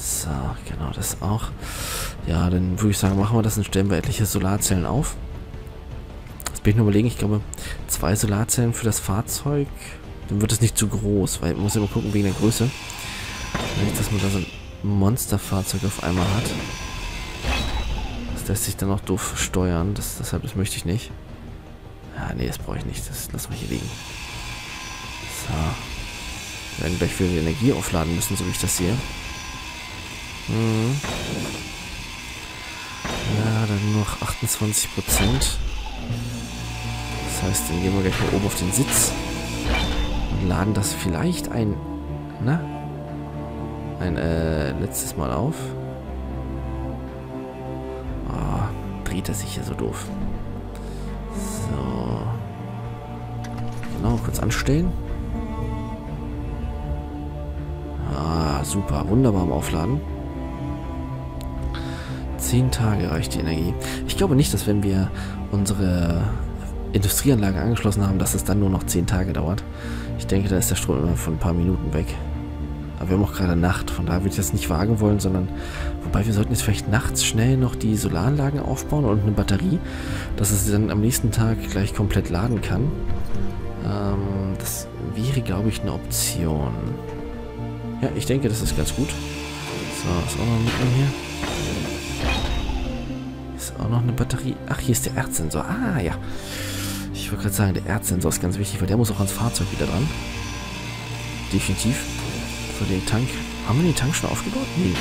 So, genau, das auch. Ja, dann würde ich sagen, machen wir das und stellen wir etliche Solarzellen auf. Jetzt bin ich nur überlegen, ich glaube, zwei Solarzellen für das Fahrzeug, dann wird es nicht zu groß, weil man muss immer gucken wegen der Größe. Nicht, dass man da so ein Monsterfahrzeug auf einmal hat. Das lässt sich dann auch doof steuern, das, deshalb das möchte ich nicht. Ja, nee, das brauche ich nicht, das lassen wir hier liegen. So. Wir werden gleich viel Energie aufladen müssen, so wie ich das sehe. Mhm. Ja, dann nur noch 28 Prozent. Das heißt, dann gehen wir gleich mal oben auf den Sitz und laden das vielleicht ein, na, ein äh, letztes Mal auf. Oh, dreht er sich hier so doof. So. Genau, kurz anstellen. Ah, super. Wunderbar am Aufladen. Zehn Tage reicht die Energie. Ich glaube nicht, dass wenn wir unsere Industrieanlage angeschlossen haben, dass es dann nur noch zehn Tage dauert. Ich denke, da ist der Strom immer von ein paar Minuten weg. Aber wir haben auch gerade Nacht, von daher würde ich das nicht wagen wollen, sondern wobei wir sollten jetzt vielleicht nachts schnell noch die Solaranlagen aufbauen und eine Batterie, dass es dann am nächsten Tag gleich komplett laden kann. Ähm, das wäre, glaube ich, eine Option. Ja, ich denke, das ist ganz gut. So, ist auch noch mitnehmen hier. Auch noch eine Batterie. Ach, hier ist der Erdsensor. Ah, ja. Ich wollte gerade sagen, der Erdsensor ist ganz wichtig, weil der muss auch ans Fahrzeug wieder dran. Definitiv. So, den Tank. Haben wir den Tank schon aufgebaut? Nee, ne?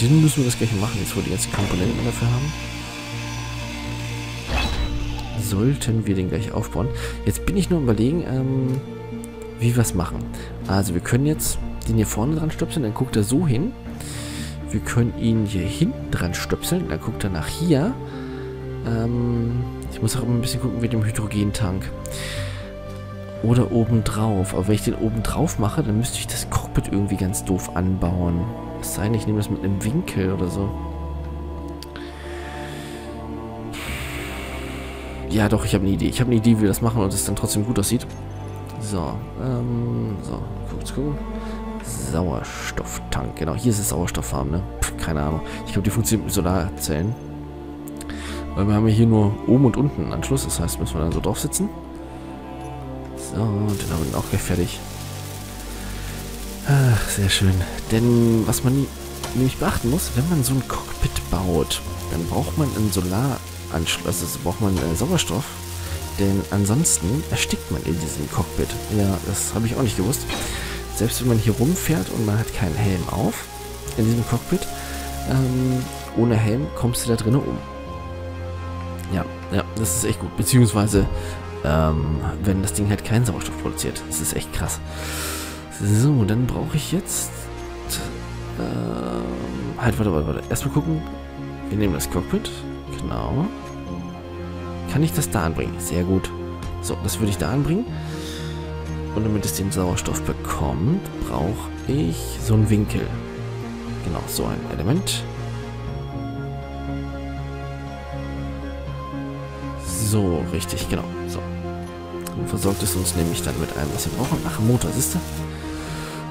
Den müssen wir das gleich machen, jetzt wo wir die ganzen Komponenten dafür haben. Sollten wir den gleich aufbauen. Jetzt bin ich nur überlegen, ähm, wie wir es machen. Also wir können jetzt den hier vorne dran stöpseln, dann guckt er so hin. Wir können ihn hier hinten dran stöpseln, dann guckt er nach hier. Ähm, ich muss auch immer ein bisschen gucken mit dem Hydrogentank. Oder oben drauf. Aber wenn ich den oben drauf mache, dann müsste ich das Cockpit irgendwie ganz doof anbauen. Es sei denn, ich nehme das mit einem Winkel oder so. Ja, doch, ich habe eine Idee. Ich habe eine Idee, wie wir das machen und es dann trotzdem gut aussieht. So, ähm, so, kurz gucken. Sauerstofftank, genau. Hier ist es Sauerstofffarm, ne? Pff, keine Ahnung. Ich glaube, die funktioniert mit Solarzellen. Weil wir haben ja hier nur oben und unten einen Anschluss. Das heißt, müssen wir dann so drauf sitzen. So, und den haben wir dann auch gleich fertig. Ach, sehr schön. Denn was man nämlich beachten muss, wenn man so ein Cockpit baut, dann braucht man einen Solaranschluss, also braucht man äh, Sauerstoff. Denn ansonsten erstickt man in diesem Cockpit. Ja, das habe ich auch nicht gewusst. Selbst wenn man hier rumfährt und man hat keinen Helm auf, in diesem Cockpit, ähm, ohne Helm kommst du da drinnen um. Ja, ja, das ist echt gut. Beziehungsweise, ähm, wenn das Ding halt keinen Sauerstoff produziert. Das ist echt krass. So, dann brauche ich jetzt... Ähm, halt, warte, warte, warte. Erstmal gucken. Wir nehmen das Cockpit. Genau. Kann ich das da anbringen? Sehr gut. So, das würde ich da anbringen. Und damit es den Sauerstoff bekommt, brauche ich so einen Winkel. Genau, so ein Element. So, richtig, genau. So. Dann versorgt es uns nämlich dann mit allem, was wir brauchen. Ach, Motor, siehst du?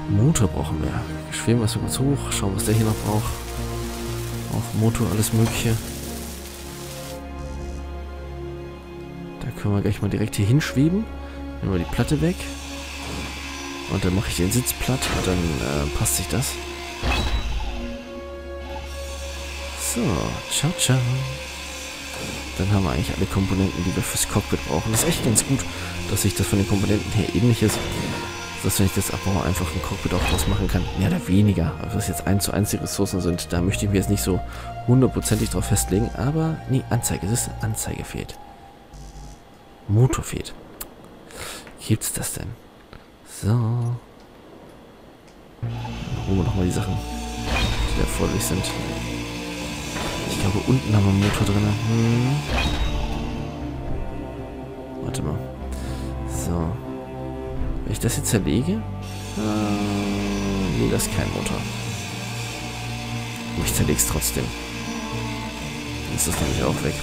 Motor brauchen wir. Schweben wir es kurz hoch, schauen, was der hier noch braucht. Auch Motor, alles mögliche. Da können wir gleich mal direkt hier hinschweben. Nehmen wir die Platte weg. Und dann mache ich den Sitz platt und dann äh, passt sich das. So, ciao, ciao. Dann haben wir eigentlich alle Komponenten, die wir fürs Cockpit brauchen. Das ist echt ganz gut, dass sich das von den Komponenten her ähnlich ist. Dass wenn ich das abbaue, einfach ein Cockpit auch draus machen kann. Mehr oder weniger. Also dass jetzt 1 zu 1 die Ressourcen sind, da möchte ich mir jetzt nicht so hundertprozentig drauf festlegen. Aber, nee, Anzeige. Es ist Anzeige fehlt. Motor fehlt. Gibt's das denn? So. Dann holen wir nochmal die Sachen, die erforderlich sind. Ich glaube, unten haben wir einen Motor drin. Hm. Warte mal. So. Wenn ich das jetzt zerlege... Äh, nee, das ist kein Motor. Ich zerlege es trotzdem. Dann ist das nämlich auch weg.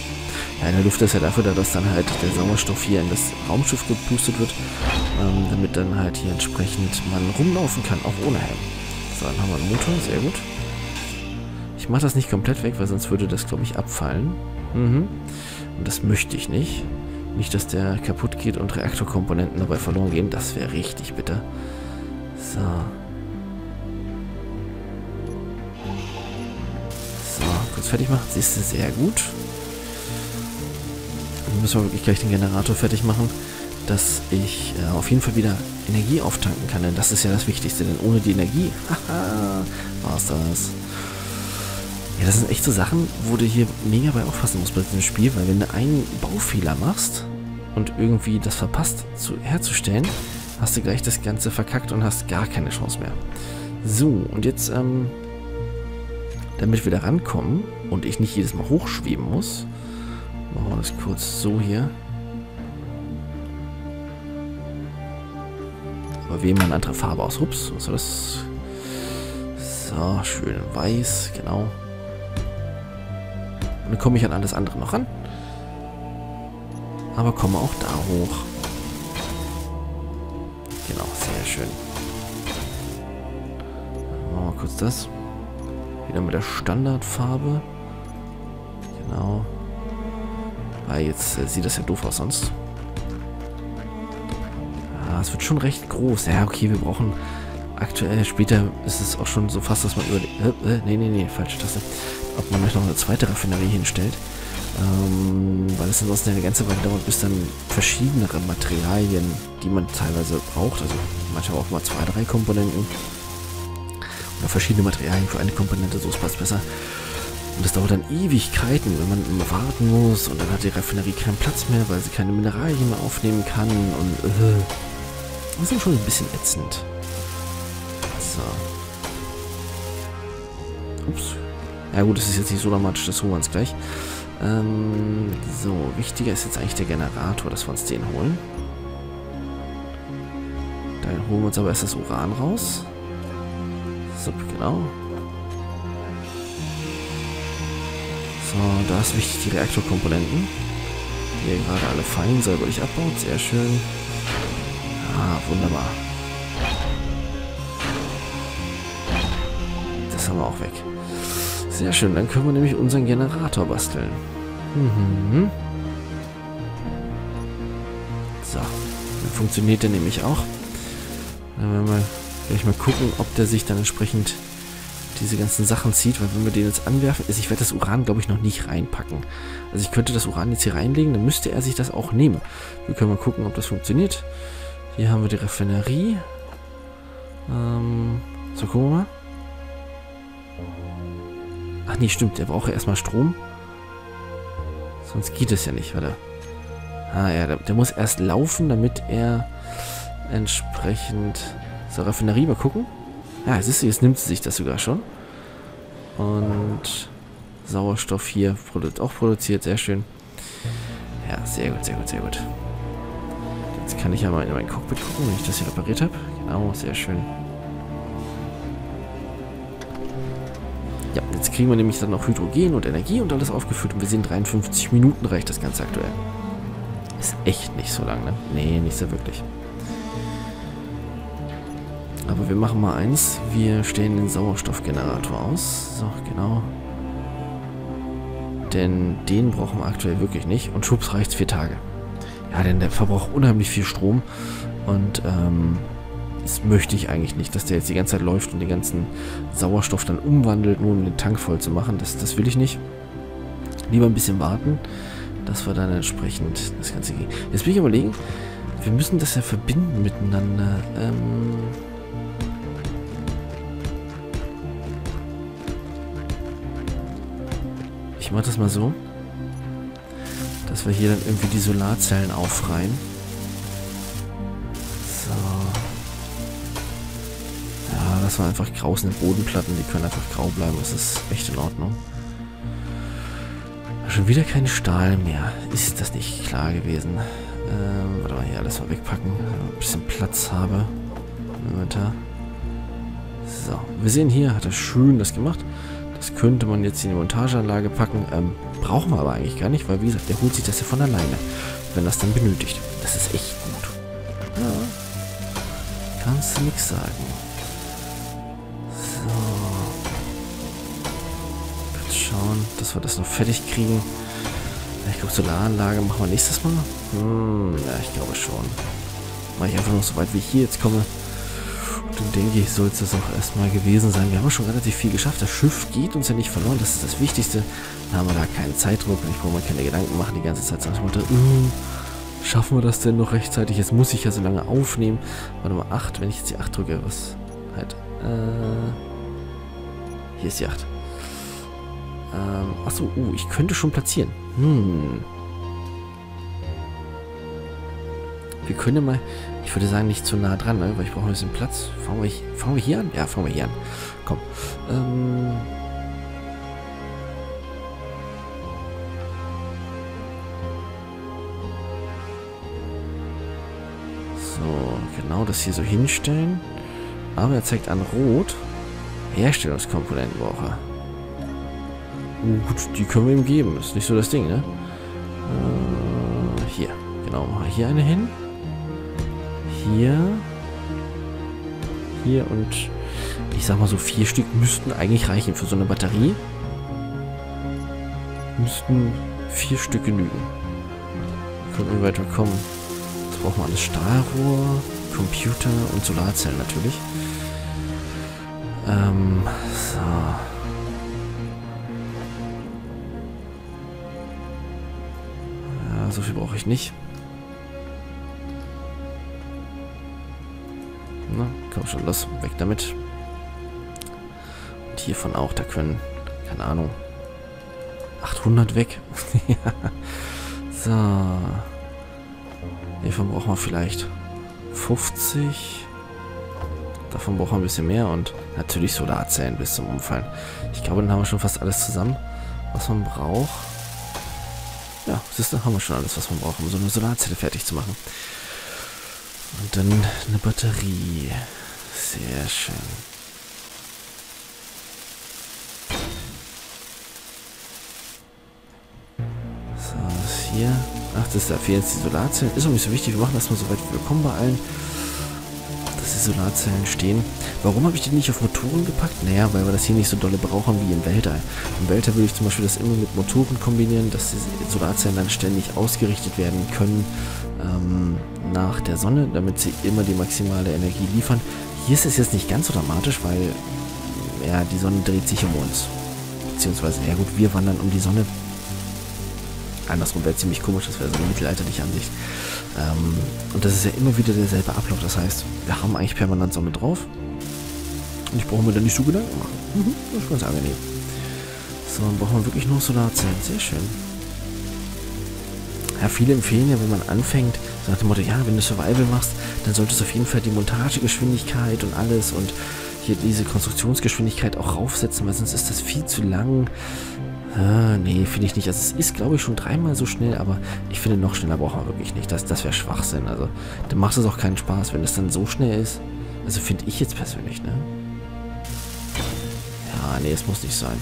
Ja, in der Luft ist ja dafür da, dass dann halt der Sauerstoff hier in das Raumschiff gepustet wird, ähm, damit dann halt hier entsprechend man rumlaufen kann, auch ohne Helm. So, dann haben wir einen Motor, sehr gut. Ich mache das nicht komplett weg, weil sonst würde das, glaube ich, abfallen. Mhm. Und das möchte ich nicht. Nicht, dass der kaputt geht und Reaktorkomponenten dabei verloren gehen. Das wäre richtig bitter. So. So, kurz fertig machen. Siehst du, sehr gut. Müssen wir wirklich gleich den Generator fertig machen, dass ich äh, auf jeden Fall wieder Energie auftanken kann. Denn das ist ja das Wichtigste. Denn ohne die Energie, haha, war es das. Ja, das sind echt so Sachen, wo du hier mega bei aufpassen musst bei diesem Spiel, weil wenn du einen Baufehler machst und irgendwie das verpasst zu, herzustellen, hast du gleich das Ganze verkackt und hast gar keine Chance mehr. So, und jetzt, ähm, damit wir da rankommen und ich nicht jedes Mal hochschweben muss, machen das kurz so hier. Aber wählen wir eine andere Farbe aus. Ups, was soll das? So, schön weiß, genau. Und dann komme ich an alles andere noch ran. Aber komme auch da hoch. Genau, sehr schön. Machen wir kurz das. Wieder mit der Standardfarbe. Genau. Weil jetzt äh, sieht das ja doof aus sonst. Ja, es wird schon recht groß. Ja, okay, wir brauchen aktuell, später ist es auch schon so fast, dass man über... Äh, äh, nee, nee, nee, falsche Taste ob man vielleicht noch eine zweite Raffinerie hinstellt. Ähm, weil es ansonsten eine ganze Weile dauert, bis dann verschiedenere Materialien, die man teilweise braucht, also manchmal auch mal zwei, drei Komponenten oder verschiedene Materialien für eine Komponente, so ist es besser. Und das dauert dann Ewigkeiten, wenn man immer warten muss und dann hat die Raffinerie keinen Platz mehr, weil sie keine Mineralien mehr aufnehmen kann und äh, das ist schon ein bisschen ätzend. So. Ups, ja gut, das ist jetzt nicht so dramatisch, das holen wir uns gleich. Ähm, so, wichtiger ist jetzt eigentlich der Generator, dass wir uns den holen. Dann holen wir uns aber erst das Uran raus. So, genau. So, da ist wichtig die Reaktorkomponenten. Die ihr gerade alle fein säuberlich abbaut. Sehr schön. Ah, wunderbar. Das haben wir auch weg. Sehr schön, dann können wir nämlich unseren Generator basteln. Mhm. So, dann funktioniert der nämlich auch. Dann werden wir gleich mal gucken, ob der sich dann entsprechend diese ganzen Sachen zieht, weil wenn wir den jetzt anwerfen, ist, ich werde das Uran, glaube ich, noch nicht reinpacken. Also ich könnte das Uran jetzt hier reinlegen, dann müsste er sich das auch nehmen. Wir können mal gucken, ob das funktioniert. Hier haben wir die Raffinerie. Ähm, so, gucken wir mal. Ach nee, stimmt, der braucht ja erstmal Strom. Sonst geht es ja nicht, warte. Ah ja, der, der muss erst laufen, damit er entsprechend... So, Raffinerie, mal gucken. Ja, siehst du, jetzt nimmt sie sich das sogar schon. Und Sauerstoff hier auch produziert, sehr schön. Ja, sehr gut, sehr gut, sehr gut. Jetzt kann ich ja mal in mein Cockpit gucken, wenn ich das hier repariert habe. Genau, sehr schön. Ja, jetzt kriegen wir nämlich dann noch Hydrogen und Energie und alles aufgefüllt und wir sehen 53 Minuten reicht das Ganze aktuell. Ist echt nicht so lang, ne? Nee, nicht so wirklich. Aber wir machen mal eins. Wir stellen den Sauerstoffgenerator aus. So, genau. Denn den brauchen wir aktuell wirklich nicht. Und schubs reicht vier Tage. Ja, denn der verbraucht unheimlich viel Strom. Und ähm, das möchte ich eigentlich nicht, dass der jetzt die ganze Zeit läuft und den ganzen Sauerstoff dann umwandelt, nur um den Tank voll zu machen. Das, das will ich nicht. Lieber ein bisschen warten, dass wir dann entsprechend das Ganze gehen. Jetzt bin ich überlegen, wir müssen das ja verbinden miteinander. Ähm ich mache das mal so, dass wir hier dann irgendwie die Solarzellen aufreihen. das war einfach grausende Bodenplatten, die können einfach grau bleiben. Das ist echt in Ordnung. Schon wieder kein Stahl mehr. Ist das nicht klar gewesen? Ähm, warte mal, hier alles mal wegpacken. Ein bisschen Platz habe. Inventar. So, wir sehen hier, hat er schön das gemacht. Das könnte man jetzt in die Montageanlage packen. Ähm, brauchen wir aber eigentlich gar nicht, weil wie gesagt, der holt sich das ja von alleine, wenn das dann benötigt. Das ist echt gut. Ja. Kannst du nichts sagen. So. Kurz schauen, dass wir das noch fertig kriegen. Ich glaube, Solaranlage machen wir nächstes Mal. Hm, ja, ich glaube schon. Mache ich einfach nur so weit, wie ich hier jetzt komme. Dann denke ich, soll es das auch erstmal gewesen sein. Wir haben schon relativ viel geschafft. Das Schiff geht uns ja nicht verloren. Das ist das Wichtigste. Dann haben wir da keinen Zeitdruck. Und ich brauche mir keine Gedanken machen die ganze Zeit. Sag ich mal, uh, schaffen wir das denn noch rechtzeitig? Jetzt muss ich ja so lange aufnehmen. Warte mal, 8. Wenn ich jetzt die 8 drücke, was? Halt. Äh, hier ist die 8. Ähm, achso, uh, ich könnte schon platzieren. Hm. Wir können mal, ich würde sagen, nicht zu nah dran, ne? weil ich brauche ein bisschen Platz. Fangen wir, fangen wir hier an? Ja, fangen wir hier an. Komm. Ähm. So, genau das hier so hinstellen. Aber er zeigt an Rot. Herstellungskomponenten brauche er. Gut, die können wir ihm geben. Ist nicht so das Ding, ne? Äh, hier. Genau, machen hier eine hin. Hier. Hier und ich sag mal so vier Stück müssten eigentlich reichen für so eine Batterie. Müssten vier Stück genügen. Können wir weiterkommen. Jetzt brauchen wir alles Stahlrohr, Computer und Solarzellen natürlich. Ähm, so. Ja, so viel brauche ich nicht. Na, komm schon, los, weg damit. Und hiervon auch, da können, keine Ahnung, 800 weg. so. Hiervon brauchen wir vielleicht 50. Davon brauchen wir ein bisschen mehr und natürlich Solarzellen bis zum Umfallen. Ich glaube, dann haben wir schon fast alles zusammen, was man braucht. Ja, siehst du, haben wir schon alles, was man braucht, um so eine Solarzelle fertig zu machen. Und dann eine Batterie. Sehr schön. So, das hier. Ach, das ist da jetzt die Solarzellen. Ist auch nicht so wichtig. Wir machen das mal so weit wie wir kommen bei allen Solarzellen stehen. Warum habe ich die nicht auf Motoren gepackt? Naja, weil wir das hier nicht so dolle brauchen wie im Weltall. Im Weltall würde ich zum Beispiel das immer mit Motoren kombinieren, dass die Solarzellen dann ständig ausgerichtet werden können ähm, nach der Sonne, damit sie immer die maximale Energie liefern. Hier ist es jetzt nicht ganz so dramatisch, weil ja, die Sonne dreht sich um uns. Beziehungsweise, ja gut, wir wandern um die Sonne. Andersrum wäre ziemlich komisch, das wäre so eine mittelalterliche Ansicht. Ähm, und das ist ja immer wieder derselbe Ablauf. Das heißt, wir haben eigentlich permanent Sonne drauf. Und ich brauche mir da nicht so Gedanken machen. Mhm, das ist ganz angenehm. So, dann brauchen wir wirklich nur Solarzellen. Sehr schön. Ja, viele empfehlen ja, wenn man anfängt, so nach dem Motto, ja, wenn du Survival machst, dann solltest du auf jeden Fall die Montagegeschwindigkeit und alles und hier diese Konstruktionsgeschwindigkeit auch raufsetzen, weil sonst ist das viel zu lang. Ah, nee, finde ich nicht. Also es ist, glaube ich, schon dreimal so schnell, aber ich finde, noch schneller braucht man wirklich nicht. Das, das wäre Schwachsinn. Also, dann macht es auch keinen Spaß, wenn es dann so schnell ist. Also finde ich jetzt persönlich, ne? Ja, nee, es muss nicht sein.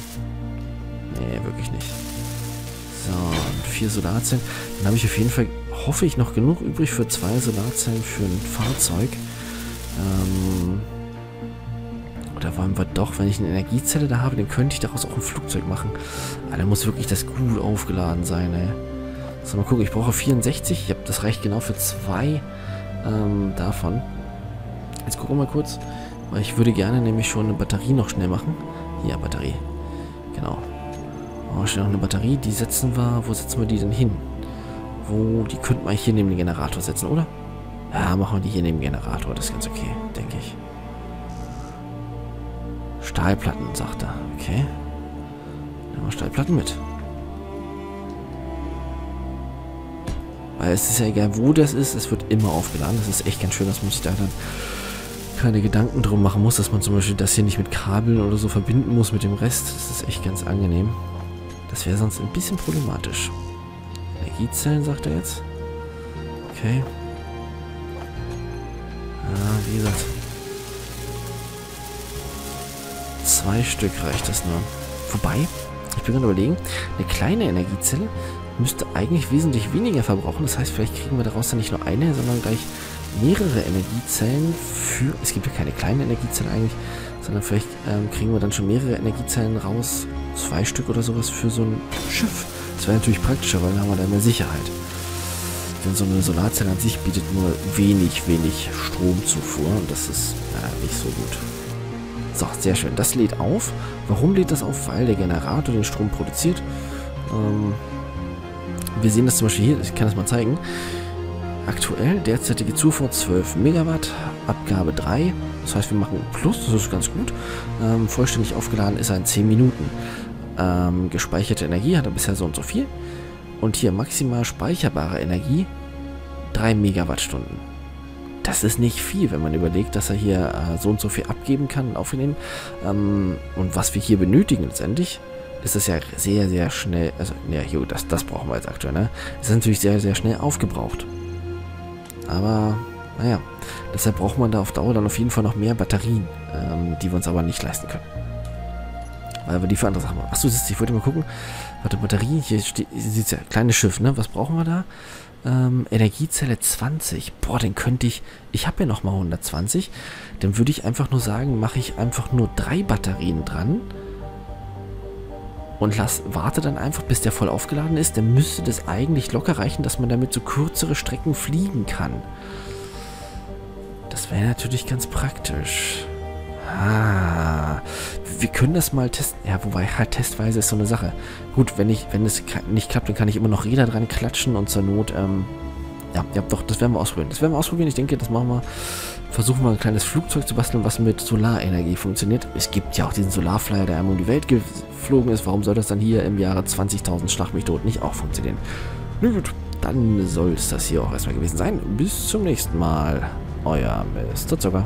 Nee, wirklich nicht. So, und vier Solarzellen. Dann habe ich auf jeden Fall, hoffe ich, noch genug übrig für zwei Solarzellen für ein Fahrzeug. Ähm, oder wollen wir doch, wenn ich eine Energiezelle da habe, dann könnte ich daraus auch ein Flugzeug machen. Aber dann muss wirklich das gut aufgeladen sein, ey. So, mal gucken, ich brauche 64. Ich hab, das reicht genau für zwei ähm, davon. Jetzt gucken wir mal kurz. Weil ich würde gerne nämlich schon eine Batterie noch schnell machen. Hier, Batterie. Genau. Oh, schnell noch eine Batterie. Die setzen wir... Wo setzen wir die denn hin? Wo... Die könnten wir hier neben den Generator setzen, oder? Ja, machen wir die hier neben dem Generator. Das ist ganz okay, denke ich. Stahlplatten, sagt er. Okay. Nehmen wir Stahlplatten mit. Weil es ist ja egal, wo das ist, es wird immer aufgeladen. Das ist echt ganz schön, dass man sich da dann keine Gedanken drum machen muss, dass man zum Beispiel das hier nicht mit Kabeln oder so verbinden muss mit dem Rest. Das ist echt ganz angenehm. Das wäre sonst ein bisschen problematisch. Energiezellen, sagt er jetzt. Okay. Ja, wie gesagt, Zwei Stück reicht das nur. Wobei, ich bin gerade überlegen, eine kleine Energiezelle müsste eigentlich wesentlich weniger verbrauchen. Das heißt, vielleicht kriegen wir daraus dann nicht nur eine, sondern gleich mehrere Energiezellen für... Es gibt ja keine kleine Energiezelle eigentlich, sondern vielleicht ähm, kriegen wir dann schon mehrere Energiezellen raus. Zwei Stück oder sowas für so ein Schiff. Das wäre natürlich praktischer, weil dann haben wir da mehr Sicherheit. Denn so eine Solarzelle an sich bietet nur wenig, wenig Stromzufuhr und das ist äh, nicht so gut. So, sehr schön. Das lädt auf. Warum lädt das auf? Weil der Generator den Strom produziert. Ähm, wir sehen das zum Beispiel hier, ich kann das mal zeigen. Aktuell derzeitige Zufuhr 12 Megawatt, Abgabe 3. Das heißt, wir machen Plus, das ist ganz gut. Ähm, vollständig aufgeladen ist er in 10 Minuten. Ähm, gespeicherte Energie hat er bisher so und so viel. Und hier maximal speicherbare Energie 3 Megawattstunden. Das ist nicht viel, wenn man überlegt, dass er hier äh, so und so viel abgeben kann und aufnehmen. Ähm, und was wir hier benötigen letztendlich, ist das ja sehr, sehr schnell, also, ja, jo, das, das brauchen wir jetzt aktuell, ne? Ist natürlich sehr, sehr schnell aufgebraucht. Aber, naja, deshalb braucht man da auf Dauer dann auf jeden Fall noch mehr Batterien, ähm, die wir uns aber nicht leisten können. Weil wir die für andere Sachen machen. Achso, ich wollte mal gucken. Warte, Batterie, hier steht, sieht ja, kleines Schiff, ne? Was brauchen wir da? Ähm, Energiezelle 20. Boah, den könnte ich, ich habe ja noch mal 120. Dann würde ich einfach nur sagen, mache ich einfach nur drei Batterien dran und lass, warte dann einfach, bis der voll aufgeladen ist, dann müsste das eigentlich locker reichen, dass man damit so kürzere Strecken fliegen kann. Das wäre natürlich ganz praktisch. Ah, wir können das mal testen. Ja, wobei halt testweise ist so eine Sache. Gut, wenn ich, wenn es nicht klappt, dann kann ich immer noch Räder dran klatschen und zur Not ähm, ja, ja, doch, das werden wir ausprobieren. Das werden wir ausprobieren. Ich denke, das machen wir. Versuchen wir ein kleines Flugzeug zu basteln, was mit Solarenergie funktioniert. Es gibt ja auch diesen Solarflyer, der einmal um die Welt geflogen ist. Warum soll das dann hier im Jahre 20.000 Schlag mich tot nicht auch funktionieren? Na gut, dann soll es das hier auch erstmal gewesen sein. Bis zum nächsten Mal. Euer Mr. Zucker.